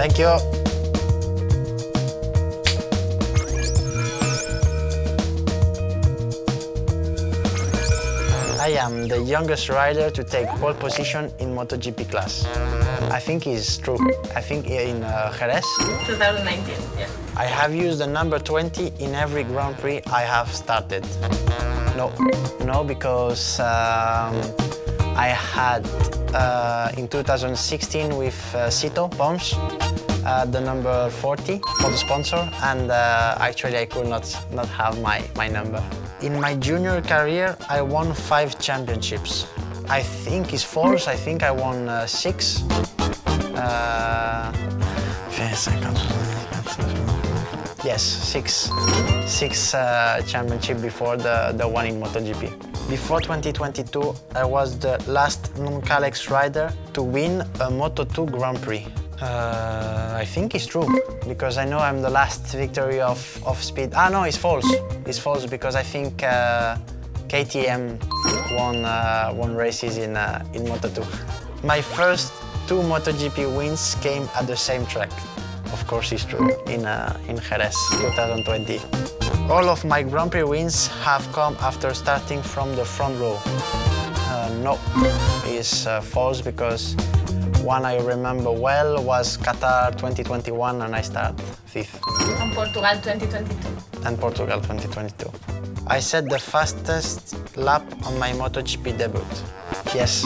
Thank you. I am the youngest rider to take pole position in MotoGP class. I think it's true. I think in uh, Jerez, 2019, yeah. I have used the number 20 in every Grand Prix I have started. No, no, because um, I had uh, in 2016 with uh, Sito Pons uh, the number 40 for the sponsor, and uh, actually I could not not have my my number. In my junior career, I won five championships. I think it's false. I think I won uh, six. Uh, yes, Yes, six, six uh, championship before the, the one in MotoGP. Before 2022, I was the last non-Kalex rider to win a Moto2 Grand Prix. Uh, I think it's true because I know I'm the last victory of, of speed. Ah, no, it's false. It's false because I think uh, KTM won uh, won races in uh, in Moto2. My first two MotoGP wins came at the same track. Of course, it's true in uh, in Jerez 2020. All of my Grand Prix wins have come after starting from the front row. Uh, no, it's uh, false because one I remember well was Qatar 2021 and I start fifth And Portugal 2022. and Portugal 2022. I set the fastest lap on my MotoGP debut. Yes,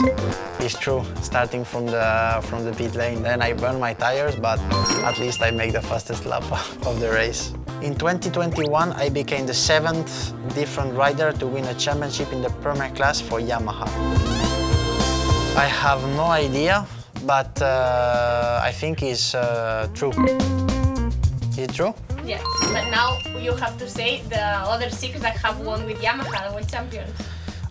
it's true. Starting from the from the pit lane, then I burn my tires, but at least I make the fastest lap of the race. In 2021, I became the seventh different rider to win a championship in the Premier class for Yamaha. I have no idea, but uh, I think it's uh, true. Is it true? Yeah, but now you have to say the other six that have won with Yamaha, the world champions.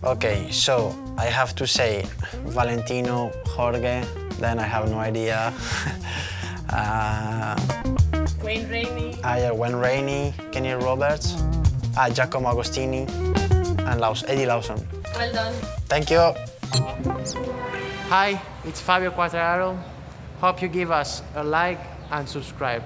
Okay, so I have to say Valentino, Jorge, then I have no idea. uh, Wayne Rainey. I, uh, Wayne Rainey, Kenny Roberts, uh, Giacomo Agostini, and Laus- Eddie Lawson. Well done. Thank you. Hi, it's Fabio Quartararo. Hope you give us a like and subscribe.